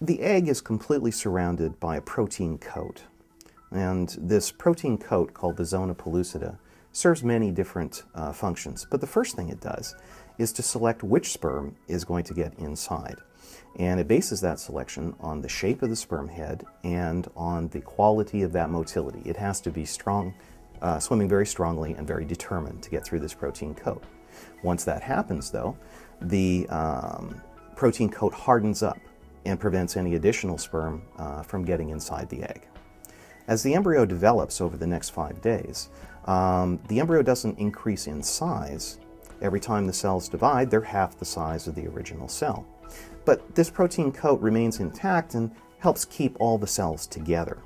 the egg is completely surrounded by a protein coat. And this protein coat, called the zona pellucida, serves many different uh, functions. But the first thing it does is to select which sperm is going to get inside. And it bases that selection on the shape of the sperm head and on the quality of that motility. It has to be strong, uh, swimming very strongly and very determined to get through this protein coat. Once that happens, though, the um, protein coat hardens up and prevents any additional sperm uh, from getting inside the egg. As the embryo develops over the next five days, um, the embryo doesn't increase in size. Every time the cells divide, they're half the size of the original cell. But this protein coat remains intact and helps keep all the cells together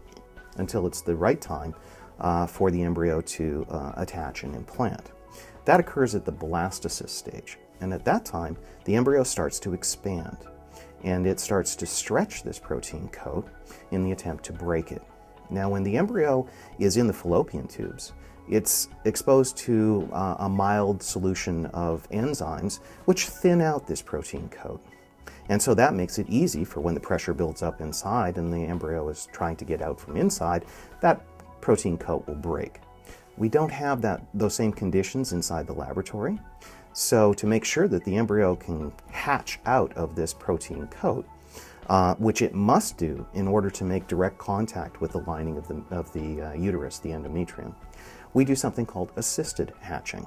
until it's the right time uh, for the embryo to uh, attach and implant. That occurs at the blastocyst stage, and at that time, the embryo starts to expand and it starts to stretch this protein coat in the attempt to break it. Now, when the embryo is in the fallopian tubes, it's exposed to uh, a mild solution of enzymes which thin out this protein coat. And so that makes it easy for when the pressure builds up inside and the embryo is trying to get out from inside, that protein coat will break. We don't have that, those same conditions inside the laboratory. So to make sure that the embryo can hatch out of this protein coat, uh, which it must do in order to make direct contact with the lining of the, of the uh, uterus, the endometrium, we do something called assisted hatching.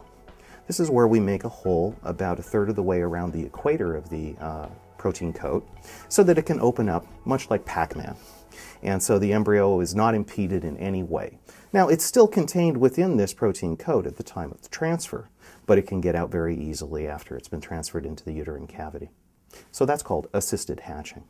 This is where we make a hole about a third of the way around the equator of the uh, protein coat so that it can open up much like Pac-Man. And so the embryo is not impeded in any way. Now, it's still contained within this protein coat at the time of the transfer, but it can get out very easily after it's been transferred into the uterine cavity. So that's called assisted hatching.